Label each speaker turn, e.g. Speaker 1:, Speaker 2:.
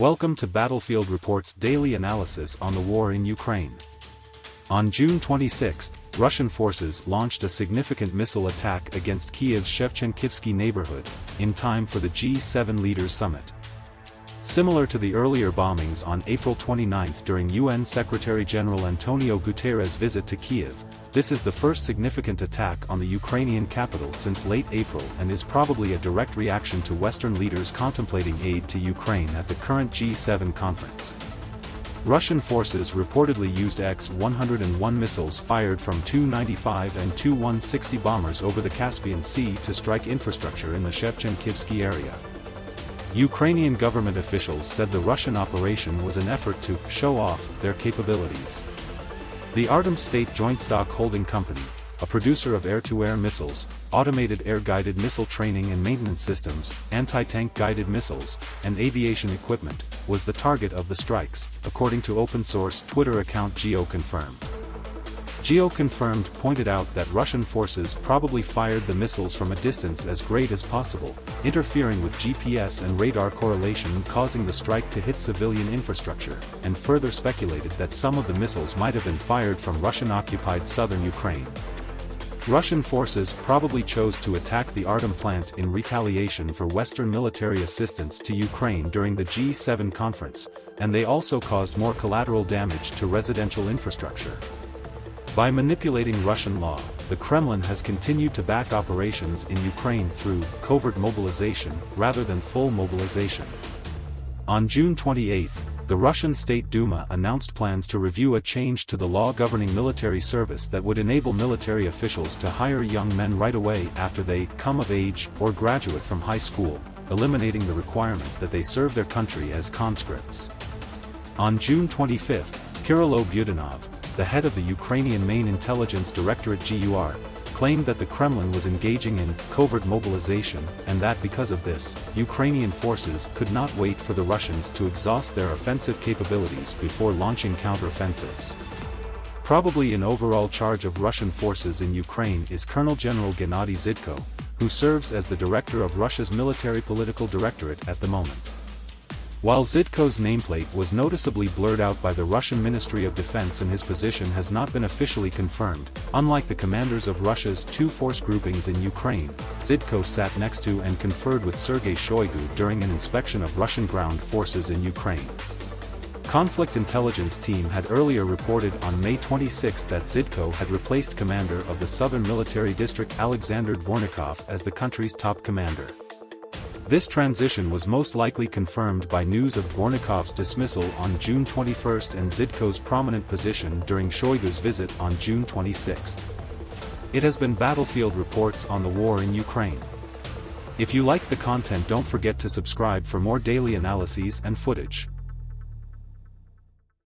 Speaker 1: Welcome to Battlefield Report's daily analysis on the war in Ukraine. On June 26, Russian forces launched a significant missile attack against Kiev's Shevchenkivsky neighborhood, in time for the G7 leaders summit. Similar to the earlier bombings on April 29 during UN Secretary-General Antonio Guterres' visit to Kiev, this is the first significant attack on the Ukrainian capital since late April and is probably a direct reaction to Western leaders contemplating aid to Ukraine at the current G7 conference. Russian forces reportedly used X-101 missiles fired from Tu-95 and Tu-160 bombers over the Caspian Sea to strike infrastructure in the Shevchenkivsky area. Ukrainian government officials said the Russian operation was an effort to show off their capabilities. The Artem State Joint Stock Holding Company, a producer of air-to-air -air missiles, automated air-guided missile training and maintenance systems, anti-tank guided missiles, and aviation equipment, was the target of the strikes, according to open-source Twitter account GeoConfirm. GeoConfirmed pointed out that Russian forces probably fired the missiles from a distance as great as possible, interfering with GPS and radar correlation causing the strike to hit civilian infrastructure, and further speculated that some of the missiles might have been fired from Russian-occupied southern Ukraine. Russian forces probably chose to attack the Artem plant in retaliation for Western military assistance to Ukraine during the G7 conference, and they also caused more collateral damage to residential infrastructure. By manipulating Russian law, the Kremlin has continued to back operations in Ukraine through covert mobilization rather than full mobilization. On June 28, the Russian State Duma announced plans to review a change to the law governing military service that would enable military officials to hire young men right away after they come of age or graduate from high school, eliminating the requirement that they serve their country as conscripts. On June 25, Kirilo Budanov, the head of the Ukrainian main intelligence directorate GUR, claimed that the Kremlin was engaging in covert mobilization and that because of this, Ukrainian forces could not wait for the Russians to exhaust their offensive capabilities before launching counteroffensives. Probably in overall charge of Russian forces in Ukraine is Colonel General Gennady Zhidko, who serves as the director of Russia's military political directorate at the moment. While Zhidko's nameplate was noticeably blurred out by the Russian Ministry of Defense and his position has not been officially confirmed, unlike the commanders of Russia's two force groupings in Ukraine, Zhidko sat next to and conferred with Sergei Shoigu during an inspection of Russian ground forces in Ukraine. Conflict Intelligence Team had earlier reported on May 26 that Zhidko had replaced commander of the Southern Military District Alexander Dvornikov as the country's top commander. This transition was most likely confirmed by news of Dvornikov's dismissal on June 21 and Zhidko's prominent position during Shoigu's visit on June 26. It has been Battlefield Reports on the war in Ukraine. If you like the content don't forget to subscribe for more daily analyses and footage.